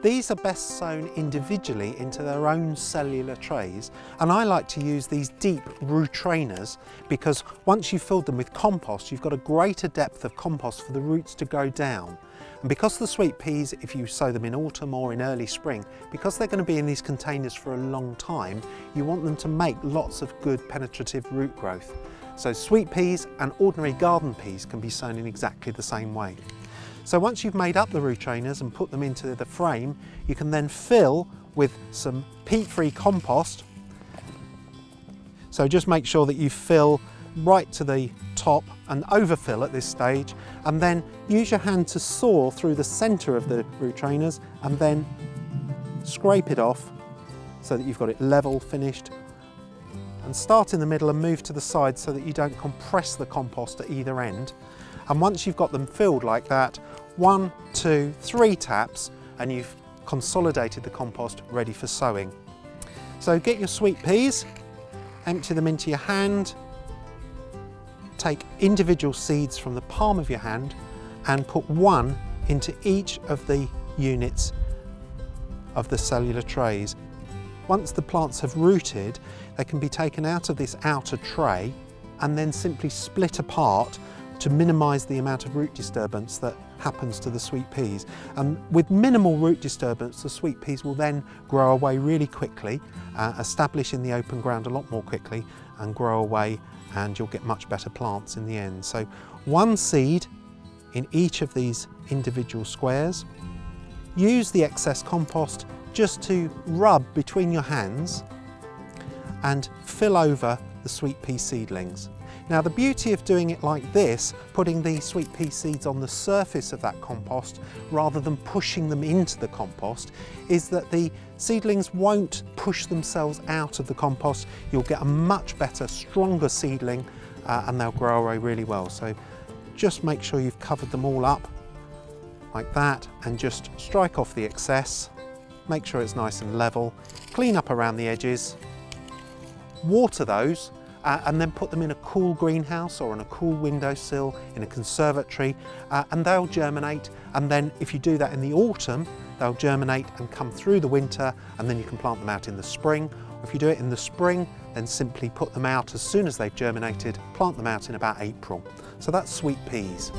These are best sown individually into their own cellular trays and I like to use these deep root trainers because once you've filled them with compost you've got a greater depth of compost for the roots to go down. And because the sweet peas, if you sow them in autumn or in early spring, because they're going to be in these containers for a long time, you want them to make lots of good penetrative root growth. So sweet peas and ordinary garden peas can be sown in exactly the same way. So once you've made up the root trainers and put them into the frame, you can then fill with some peat-free compost. So just make sure that you fill right to the top and overfill at this stage and then use your hand to saw through the centre of the root trainers and then scrape it off so that you've got it level finished and start in the middle and move to the side so that you don't compress the compost at either end and once you've got them filled like that, one, two, three taps, and you've consolidated the compost ready for sowing. So get your sweet peas, empty them into your hand, take individual seeds from the palm of your hand and put one into each of the units of the cellular trays. Once the plants have rooted, they can be taken out of this outer tray and then simply split apart to minimise the amount of root disturbance that happens to the sweet peas. And with minimal root disturbance, the sweet peas will then grow away really quickly, uh, establish in the open ground a lot more quickly and grow away and you'll get much better plants in the end. So one seed in each of these individual squares. Use the excess compost just to rub between your hands and fill over the sweet pea seedlings. Now the beauty of doing it like this, putting the sweet pea seeds on the surface of that compost rather than pushing them into the compost, is that the seedlings won't push themselves out of the compost. You'll get a much better, stronger seedling uh, and they'll grow away really well. So just make sure you've covered them all up like that and just strike off the excess. Make sure it's nice and level. Clean up around the edges. Water those uh, and then put them in a cool greenhouse or on a cool windowsill in a conservatory uh, and they'll germinate. And then if you do that in the autumn they'll germinate and come through the winter and then you can plant them out in the spring. If you do it in the spring then simply put them out. As soon as they've germinated plant them out in about April. So that's sweet peas